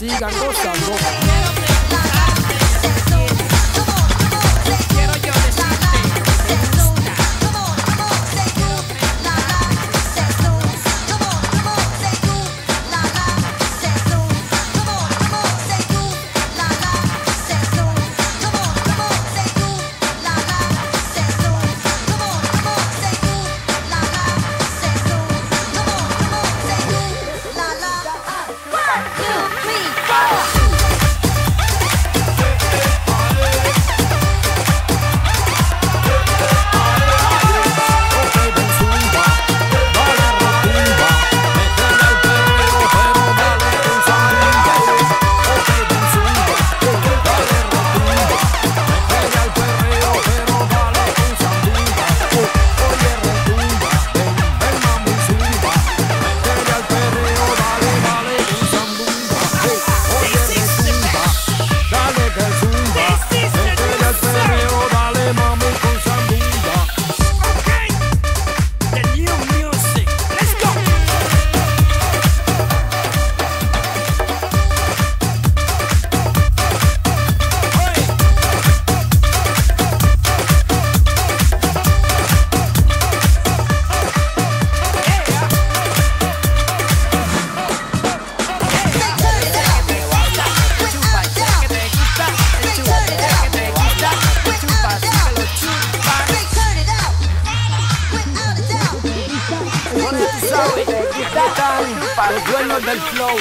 sigan dueños del flow.